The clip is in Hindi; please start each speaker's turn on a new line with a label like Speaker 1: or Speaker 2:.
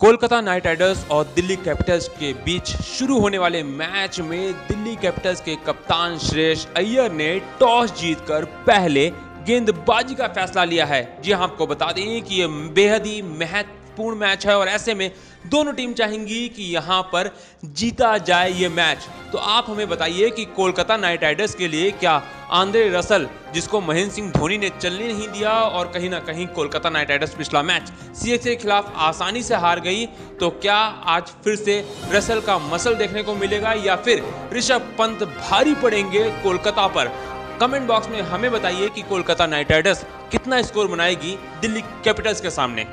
Speaker 1: कोलकाता नाइट राइडर्स और दिल्ली कैपिटल्स के बीच शुरू होने वाले मैच में दिल्ली कैपिटल्स के कप्तान श्रेयस अय्यर ने टॉस जीतकर पहले गेंदबाजी का फैसला लिया है। जी हाँ आपको बता दें कि ये बेहद ही महत्वपूर्ण मैच है और ऐसे में दोनों टीम चाहेंगी कि यहाँ पर जीता जाए ये मैच। तो आप हमें बताइए कि कोलकाता नाइट राइडर्स के लिए क्या आंद्रे रसल, जिसको महेंद्र सिंह धोनी ने चलने नहीं दिया और कहीं ना कहीं कोलकाता नाइट राइडर्स पिछला मैच सीएसके के खिलाफ आसानी से हार गई तो क्या आज फिर से रसल का मसल देखने को मिलेगा या फिर ऋषभ पंत भारी पड़ेंगे कोलकाता पर? कमेंट बॉक्स में हमें बताइए कि कोलकाता नाइट राइडर्स कितना स्कोर बनाएगी दिल्ली कैपिटल्स के सामने।